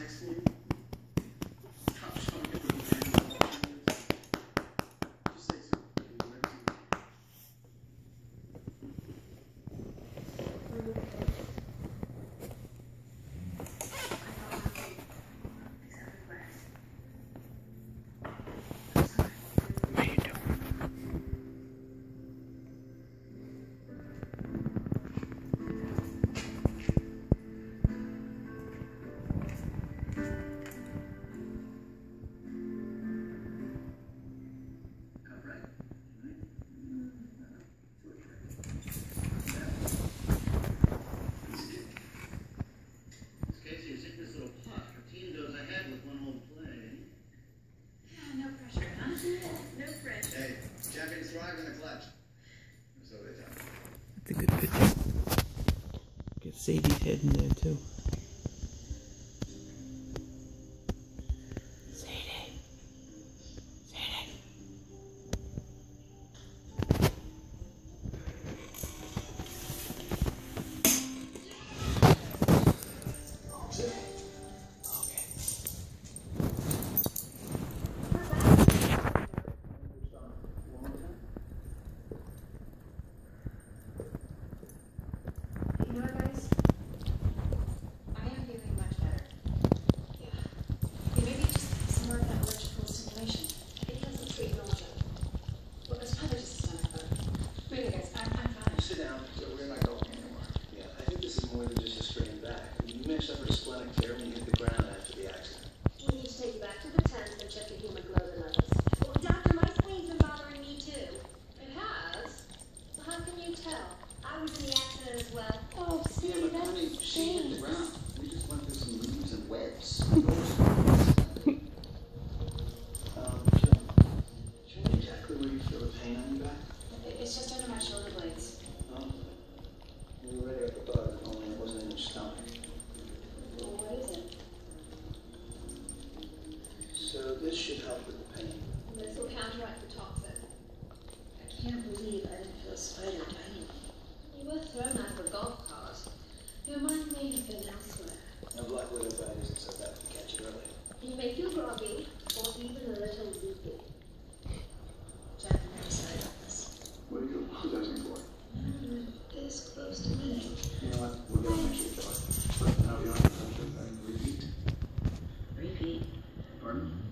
16 thrive in the clutch. That's a good picture. Get Sadie's head in there too. Down, so we're not going anymore. Yeah, I think this is more than just a strained back. You may have suffered a splenic tear when you hit the ground after the accident. We need to take you back to the tent and check your hemoglobin levels. Well, doctor, my speen's been bothering me too. It has? Well, how can you tell? I was in the accident as well. Oh, see, Yeah, see, but that's honey, she hit the ground. We just went through some leaves and webs. um, Jill, do exactly where you feel the pain on your back? It's just under my shoulder blades. spider tiny. You were thrown out of a golf cart. Your mind may have been elsewhere. A black widow bird isn't so bad catch catching early. You may feel groggy or even a little loopy. Jack never said this. What are you apologizing for? Mm-hmm. This close to me. You know what? We're going to make sure you But now you're on the Repeat. Repeat. Pardon?